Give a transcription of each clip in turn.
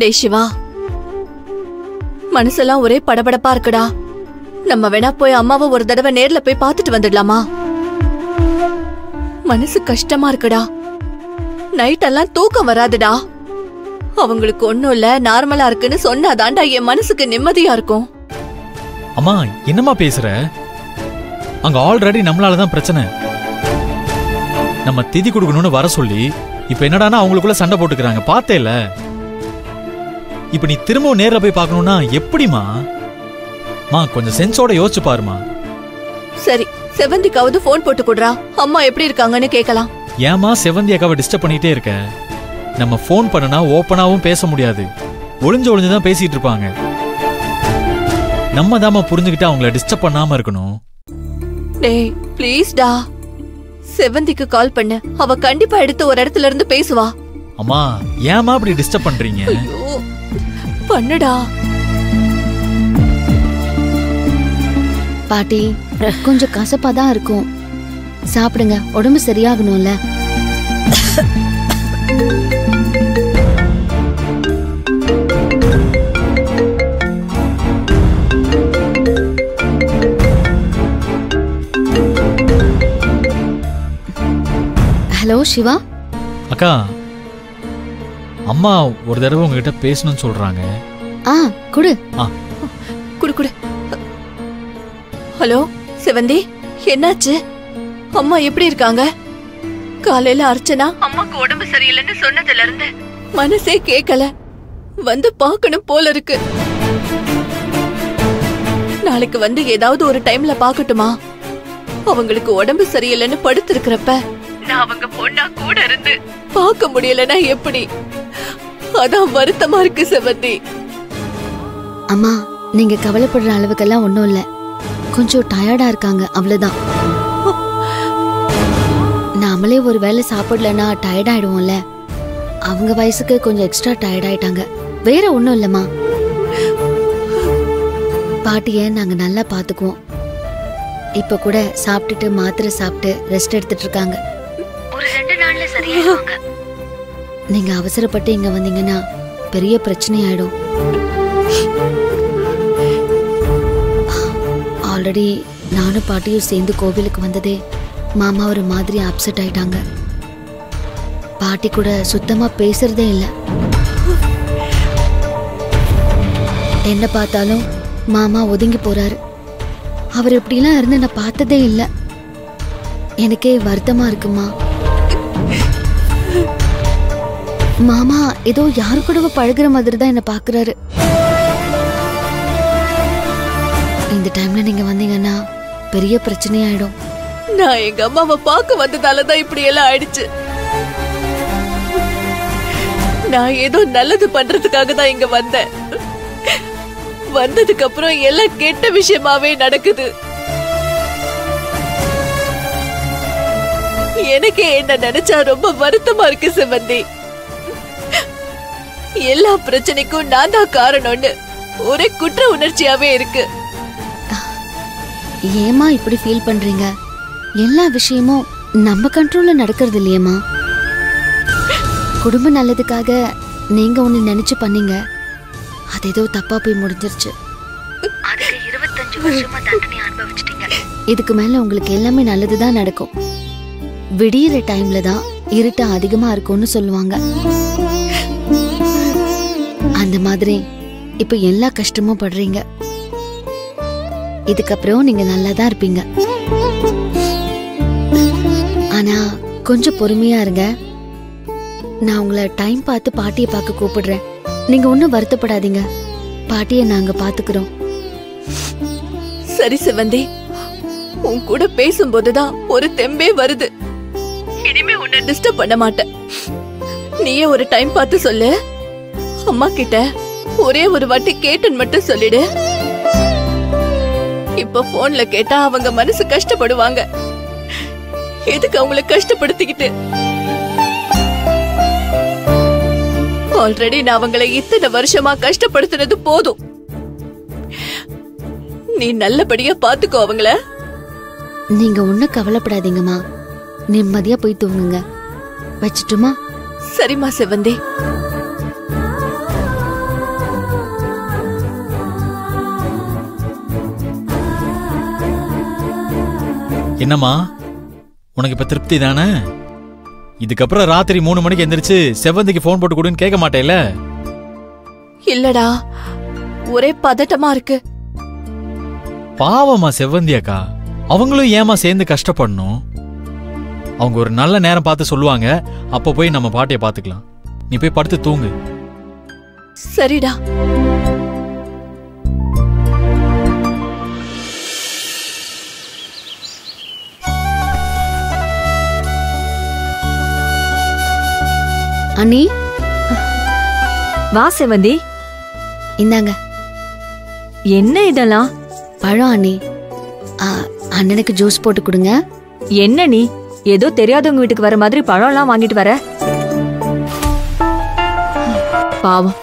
டேய் சிவா. மனசெல்லாம் ஒரே படபடப்பா இருக்குடா. நம்ம வேணா போய் அம்மாவை ஒரு தடவை நேர்ல போய் பார்த்துட்டு வந்துடலாமா? மனசு கஷ்டமா இருக்குடா. நைட் எல்லாம் தூக்கம் வராதுடா. அவங்களுக்கு ஒண்ணும் இல்ல நார்மலா இருக்குன்னு சொன்னாதான்டா என் மனசுக்கு நிம்மதியா இருக்கும். அம்மா என்னம்மா பேசுற? அங்க ஆல்ரெடி நம்மளால தான் பிரச்சனை. நம்ம திதி கொடுக்கணும்னு வர சொல்லி இப்ப என்னடானா அவங்களுக்குள்ள சண்டை போட்டுக்கிறாங்க. பார்த்தேல இப்ப நீ திரும்பவும் நேர்ல போய் பார்க்கணும்னா எப்படிமா மா கொஞ்சம் சென்ஸோட யோசிச்சு பாருமா சரி செவந்திக்காவது போன் போட்டு கொடுறா. அம்மா எப்படி இருக்காங்கன்னு கேக்கலாம் ஏமா செவந்தி அக்காவை டிஸ்டர்ப் பண்ணிட்டே இருக்க? நம்ம ஃபோன் பண்ணனா ஓப்பனாவும் பேச முடியாது. ஒளிஞ்சு ஒளிஞ்சு தான் பேசிட்டு இருப்பாங்க. நம்ம தாம்மா புரிஞ்சுக்கிட்டு அவங்கள டிஸ்டர்ப் பண்ணாம இருக்கணும். டேய் ப்ளீஸ் டா. செவந்திக்கு கால் பண்ணு. அவ கண்டிப்பா எடுத்து ஒரு இடத்துல இருந்து பேசுவா. அம்மா ஏமா அப்படி டிஸ்டர்ப் பண்றீங்க? ஐயோ. பண்ணுடா. பாட்டி கொஞ்சம் கசப்பா தான் இருக்கும். சாப்பிடுங்க உடம்பு சரியாகணும்ல. ஹலோ சிவா. அக்கா அம்மா ஒரு தடவை உங்ககிட்ட பேசணும்னு சொல்றாங்க. ஆ குடு. குடு குடு. ஹலோ செவந்தி என்னாச்சு? அம்மா எப்படி இருக்காங்க? காலையில அர்ச்சனா? அம்மாக்கு உடம்பு சரியில்லைன்னு சொன்னதுல இருந்து மனசே கேக்கல. வந்து பார்க்கணும் போல இருக்கு. நாளைக்கு வந்து ஏதாவது ஒரு டைம்ல பாக்கட்டுமா அவங்களுக்கு உடம்பு சரியில்லைன்னு படுத்திருக்கிறப்ப நான் அவங்க பொண்ணா கூட இருந்து. பார்க்க முடியலன்னா எப்படி? அதான் வருத்தமா இருக்கு செவந்தி அம்மா நீங்க கவலைப்படுற அளவுக்கெல்லாம் ஒன்றும் இல்லை. கொஞ்சம் டயர்டா இருக்காங்க அவ்வளவுதான். நாமளே ஒரு வேளை சாப்பிடலன்னா டயர்ட் ஆயிடுவோம்ல. அவங்க வயசுக்கு கொஞ்சம் எக்ஸ்ட்ரா டயர்ட் ஆயிட்டாங்க. வேற ஒன்றும் இல்லைம்மா. பாட்டிய நாங்க நல்லா பாத்துக்குவோம் இப்ப கூட சாப்பிட்டுட்டு மாத்திரை சாப்பிட்டு ரெஸ்ட் எடுத்துட்டு இருக்காங்க. ஒரு ரெண்டு நாள்ல சரியாயிடுவாங்க. நீங்க அவசரப்பட்டு இங்க வந்தீங்கன்னா பெரிய பிரச்சனை ஆயிடும் ஆல்ரெடி நானும் பாட்டியும் சேர்ந்து கோவிலுக்கு வந்ததே மாமா ஒரு மாதிரி அப்செட் ஆயிட்டாங்க. பாட்டி கூட சுத்தமா பேசுறதே இல்லை. என்ன பார்த்தாலும் மாமா ஒதுங்கி போறாரு. அவர் இப்படிலாம் இருந்து நான் பார்த்ததே இல்லை. எனக்கே வருத்தமா இருக்குமா? மாமா ஏதோ யாரு கூடவோ பழகுற மாதிரி தான் என்ன பாக்குறாரு. இந்த டைம்ல நீங்க வந்தீங்கன்னா பெரிய பிரச்சனையாயிடும். நான் எங்க அம்மாவை பார்க்க வந்ததாலதான் இப்படி எல்லாம் ஆயிடுச்சு. நான் ஏதோ நல்லது பண்றதுக்காக தான் இங்க வந்தேன். வந்ததுக்கு அப்புறம் எல்லாம் கெட்ட விஷயமாவே நடக்குது. எனக்கே என்ன நினைச்சா ரொம்ப வருத்தமா இருக்கு சிவந்தி எல்லா பிரச்சனைக்கும் நான் தான் காரணம்னு ஒரே குற்ற உணர்ச்சியாவே இருக்கு. ஏமா இப்படி ஃபீல் பண்றீங்க? எல்லா விஷயமும் நம்ம கண்ட்ரோல்ல நடக்கிறது இல்லையேம்மா? குடும்ப நல்லதுக்காக நீங்க ஒண்ணு நினைச்சு பண்ணீங்க. அது ஏதோ தப்பா போய் முடிஞ்சிருச்சு. இதுக்கு மேல உங்களுக்கு எல்லாமே நல்லதுதான் நடக்கும். விடியிற டைம்ல தான் இருட்டு அதிகமா இருக்கும்னு சொல்லுவாங்க. அந்த மாதிரி. இப்ப எல்லா கஷ்டமும் படுறீங்க. இதுக்கப்புறம் நீங்க நல்லா தான் இருப்பீங்க. ஆனா கொஞ்சம் பொறுமையா இருங்க. நான் உங்களை டைம் பார்த்து பாட்டியை பார்க்க கூப்பிடுறேன். நீங்க ஒன்றும் வருத்தப்படாதீங்க. பாட்டியை நாங்க பாத்துக்கிறோம். சரி சிவந்தி உன் கூட பேசும்போதுதான் ஒரு தெம்பே வருது. இனிமே உன்னை டிஸ்டர்ப் பண்ண மாட்டேன். நீயே ஒரு டைம் பார்த்து சொல்லு. அம்மா கிட்ட ஒரே ஒரு வாட்டி கேட்டுன்னு மட்டும் சொல்லிடு. இப்ப போன்ல கேட்டா அவங்க மனசு கஷ்டப்படுவாங்க. எதுக்கு அவங்கள கஷ்டப்படுத்திக்கிட்டு? ஆல்ரெடி நான் அவங்கள இத்தனை வருஷமா கஷ்டப்படுத்துனது போதும். நீ நல்லபடியா பாத்துக்கோ அவங்கள. நீங்க ஒண்ணும் கவலைப்படாதீங்கம்மா. நிம்மதியா போய் தூங்குங்க. வச்சுட்டுமா? சரிம்மா செவந்தி என்னம்மா? உனக்கு இப்ப திருப்தி தானே? இதுக்கப்புறம் ராத்திரி மூணு மணிக்கு எந்திரிச்சு செவ்வந்திக்கு ஃபோன் போட்டு கொடுன்னு கேட்க மாட்டேல இல்லடா ஒரே பதட்டமா இருக்கு. பாவமா செவ்வந்தி அக்கா. அவங்களும் ஏமா சேர்ந்து கஷ்டப்படணும்? அவங்க ஒரு நல்ல நேரம் பார்த்து சொல்லுவாங்க. அப்ப போய் நம்ம பாட்டியை பார்த்துக்கலாம். நீ போய் படுத்து தூங்கு. சரிடா. அண்ணி? வா செவந்தி இந்தாங்க. என்ன இதெல்லாம்? பழம் அண்ணி. ஆ, அண்ணனுக்கு ஜூஸ் போட்டு கொடுங்க. என்ன நீ ஏதோ தெரியாதவங்க வீட்டுக்கு வர மாதிரி பழம்லாம் வாங்கிட்டு வர. பாவம்.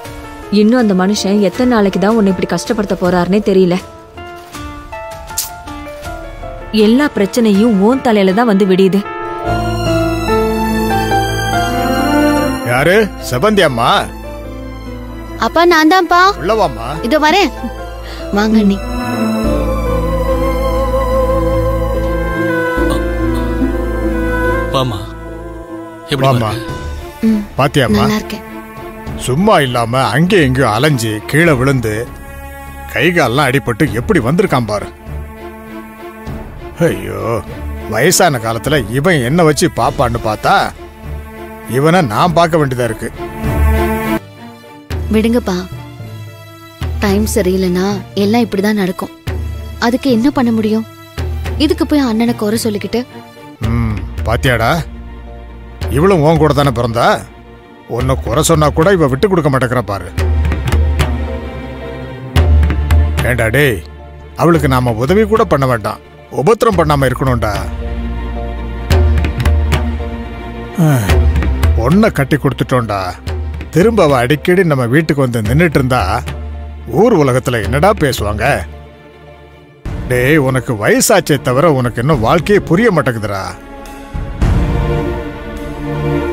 இன்னும் அந்த மனுஷன் எத்தனை நாளைக்கு தான் உன்னை இப்படி கஷ்டப்படுத்த போறாருன்னே தெரியல. எல்லா பிரச்சனையும் ஓன் தலையில தான் வந்து விடியுது. யாரு? செபந்தி அம்மா? அப்பா நான் தான்ப்பா. உள்ளவாம்மா. இதோ வரேன். வாங்க அண்ணி. வாமா எப்படி வாம்மா. இருக்க? ம், பாத்தியாம்மா? நல்லா இருக்கேன் சும்மா இல்லாம அங்கேயும் இங்கேயும் அலைஞ்சு கீழே விழுந்து கை கால்லாம் அடிபட்டு எப்படி வந்திருக்கான் பாரு. ஐயோ வயசான காலத்துல இவன் என்ன வச்சு பாப்பான்னு பார்த்தா இவனை நான் பார்க்க வேண்டியதா இருக்கு. விடுங்கப்பா. டைம் சரியில்லைன்னா எல்லாம் இப்படிதான் நடக்கும். அதுக்கு என்ன பண்ண முடியும்? இதுக்கு போய் அண்ணனை குறை சொல்லிக்கிட்டு. ம் பாத்தியாடா? இவளும் உன் கூட தானே பிறந்தா? உன்னை குறை சொன்னா கூட இவ விட்டு கொடுக்க மாட்டேங்கிறா பாரு. ஏண்டா டேய் அவளுக்கு நாம உதவி கூட பண்ண வேண்டாம். உபத்திரம் பண்ணாம இருக்கணும்டா. பொண்ணை கட்டி கொடுத்துட்டோம்டா. திரும்ப அவ அடிக்கடி நம்ம வீட்டுக்கு வந்து நின்றுட்டு இருந்தா ஊர் உலகத்துல என்னடா பேசுவாங்க? டேய் உனக்கு வயசாச்சே தவிர உனக்கு இன்னும் வாழ்க்கையே புரிய மாட்டேங்குதுடா.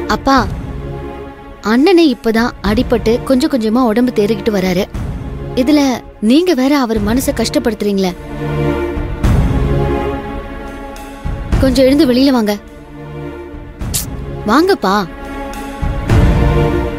அப்பா அண்ணனே இப்பதான் அடிபட்டு கொஞ்சம் கொஞ்சமா உடம்பு தேறிக்கிட்டு வராரு. இதுல நீங்க வேற அவர் மனசை கஷ்டப்படுத்துறீங்களே. கொஞ்சம் எழுந்து வெளியில வாங்க. வாங்கப்பா. Thank you.